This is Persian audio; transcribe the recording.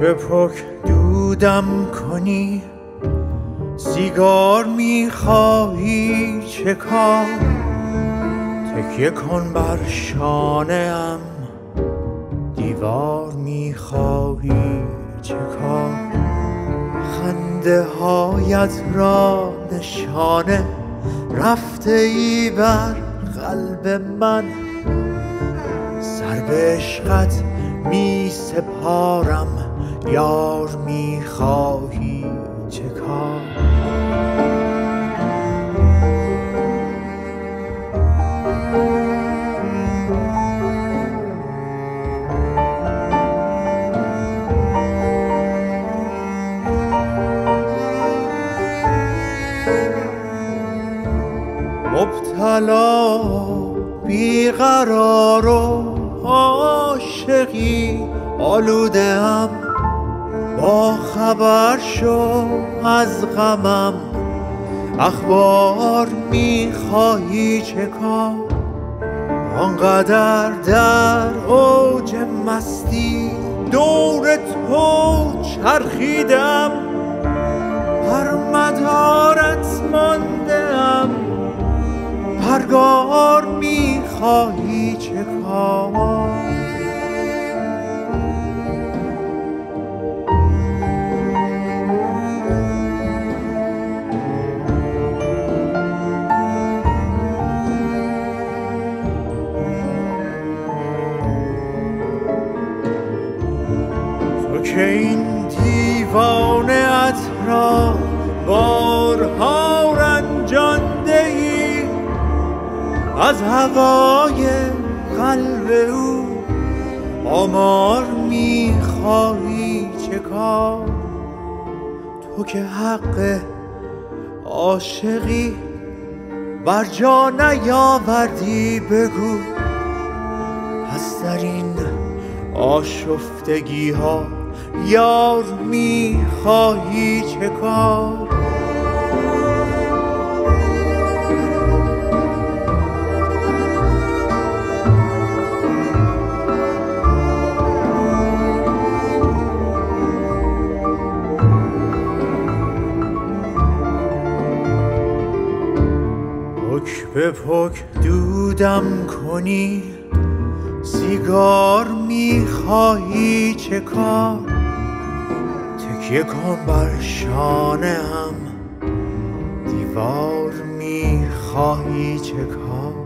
به پک دودم کنی؟ سیگار می‌خواهی چه کار؟ تکیه کن بر شانه ام دیوار می‌خواهی چه کار؟ خنده هایت را نشانه رفته ای بر قلب من؟ سر به عشقت می سپارم یار می‌خواهی چه کار؟ مبتلا بیقرار و عاشقی آلوده ام با خبر شو از غمم. اخبار می‌خواهی چه کار؟ آنقدر در اوج مستی دور تو چرخیدم. بر مدارت ماندم. پرگار می‌خواهی چه کار؟ که این دیوانه ات را بارها رنجانده ای از هوای قلب او آمار می‌خواهی چه کار؟ تو که حق عاشقی بر جا نیاوردی بگو. پس در این آشفتگی ها یار می‌خواهی چه کار؟ پک به پک دودم کنی سیگار می‌خواهی چه کار؟ کن بر شانه هم. دیوار می‌خواهی چه کار؟